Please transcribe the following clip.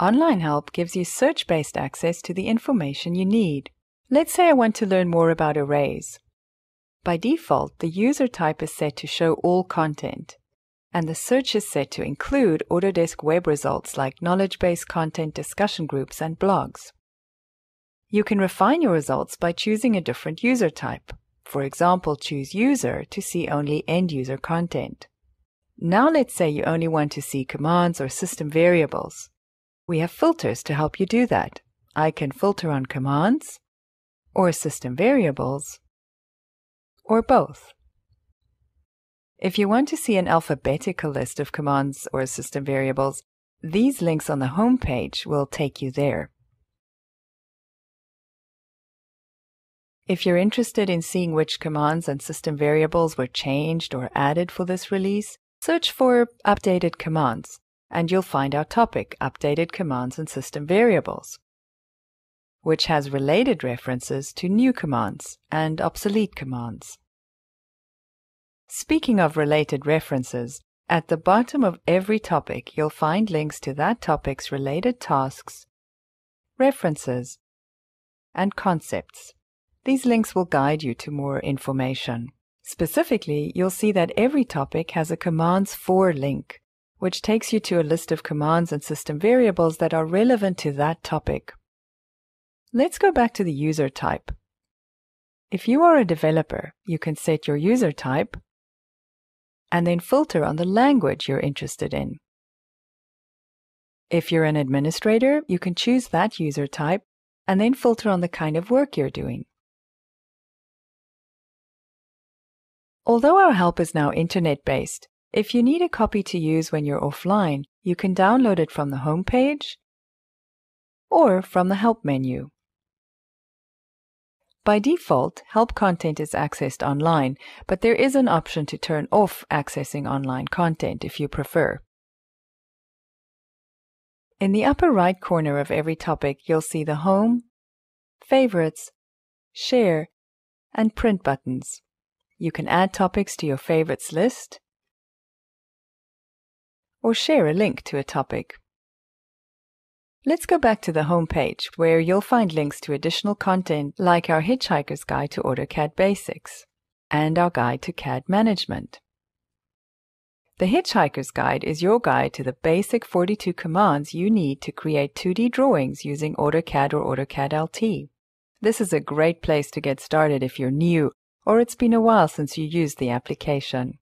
Online help gives you search-based access to the information you need. Let's say I want to learn more about arrays. By default, the user type is set to show all content, and the search is set to include Autodesk web results like knowledge base content discussion groups and blogs. You can refine your results by choosing a different user type. For example, choose User to see only end-user content. Now let's say you only want to see commands or system variables. We have filters to help you do that. I can filter on commands, or system variables, or both. If you want to see an alphabetical list of commands or system variables, these links on the home page will take you there. If you're interested in seeing which commands and system variables were changed or added for this release, search for Updated Commands, and you'll find our topic, Updated Commands and System Variables, which has related references to new commands and obsolete commands. Speaking of related references, at the bottom of every topic you'll find links to that topic's related tasks, references, and concepts. These links will guide you to more information. Specifically, you'll see that every topic has a Commands For link, which takes you to a list of commands and system variables that are relevant to that topic. Let's go back to the user type. If you are a developer, you can set your user type and then filter on the language you're interested in. If you're an administrator, you can choose that user type and then filter on the kind of work you're doing. Although our help is now internet-based, if you need a copy to use when you're offline, you can download it from the home page or from the Help menu. By default, help content is accessed online, but there is an option to turn off accessing online content if you prefer. In the upper right corner of every topic, you'll see the Home, Favorites, Share, and Print buttons. You can add topics to your favorites list or share a link to a topic. Let's go back to the home page where you'll find links to additional content like our Hitchhiker's Guide to AutoCAD Basics and our Guide to CAD Management. The Hitchhiker's Guide is your guide to the basic 42 commands you need to create 2D drawings using AutoCAD or AutoCAD LT. This is a great place to get started if you're new or it's been a while since you used the application.